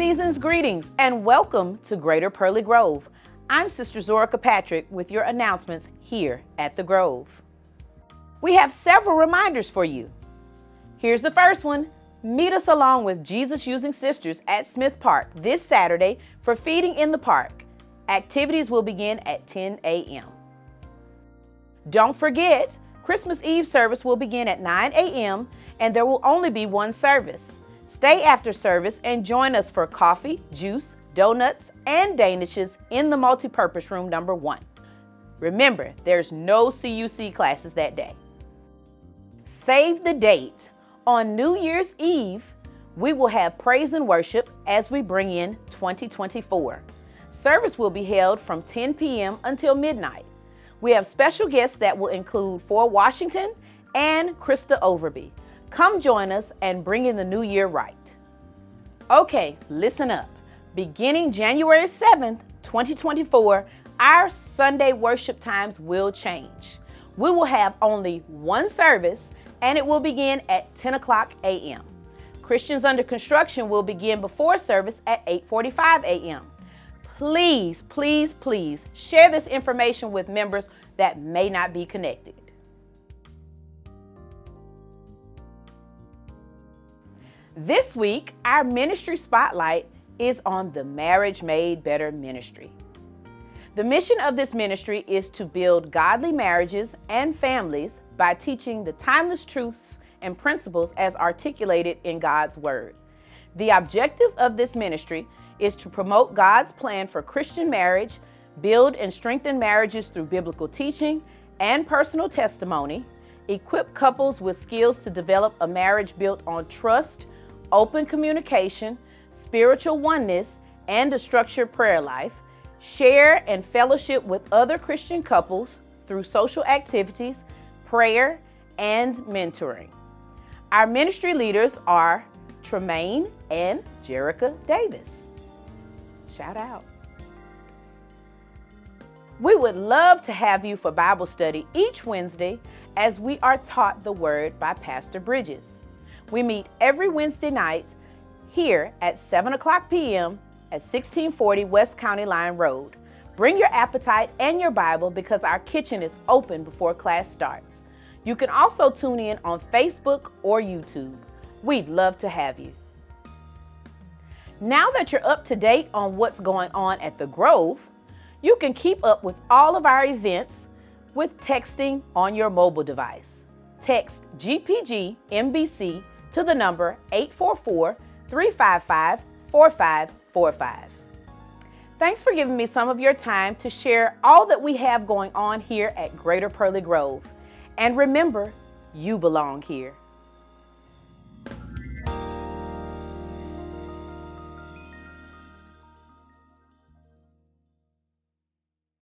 Season's greetings and welcome to Greater Pearlie Grove. I'm Sister Zorica Patrick with your announcements here at the Grove. We have several reminders for you. Here's the first one. Meet us along with Jesus Using Sisters at Smith Park this Saturday for Feeding in the Park. Activities will begin at 10 a.m. Don't forget, Christmas Eve service will begin at 9 a.m. and there will only be one service. Stay after service and join us for coffee, juice, donuts, and danishes in the multipurpose room number one. Remember, there's no CUC classes that day. Save the date. On New Year's Eve, we will have praise and worship as we bring in 2024. Service will be held from 10 p.m. until midnight. We have special guests that will include Ford Washington and Krista Overby. Come join us and bring in the new year right. Okay, listen up. Beginning January 7th, 2024, our Sunday worship times will change. We will have only one service and it will begin at 10 o'clock a.m. Christians under construction will begin before service at 8:45 a.m please, please, please share this information with members that may not be connected. This week, our ministry spotlight is on the Marriage Made Better ministry. The mission of this ministry is to build godly marriages and families by teaching the timeless truths and principles as articulated in God's Word. The objective of this ministry is to promote God's plan for Christian marriage, build and strengthen marriages through biblical teaching and personal testimony, equip couples with skills to develop a marriage built on trust, open communication, spiritual oneness, and a structured prayer life, share and fellowship with other Christian couples through social activities, prayer, and mentoring. Our ministry leaders are Tremaine and Jerica Davis. Shout out. We would love to have you for Bible study each Wednesday as we are taught the Word by Pastor Bridges. We meet every Wednesday night here at 7 o'clock p.m. at 1640 West County Line Road. Bring your appetite and your Bible because our kitchen is open before class starts. You can also tune in on Facebook or YouTube. We'd love to have you. Now that you're up to date on what's going on at the Grove, you can keep up with all of our events with texting on your mobile device. Text GPG MBC to the number 844 355 4545. Thanks for giving me some of your time to share all that we have going on here at Greater Pearlie Grove. And remember, you belong here.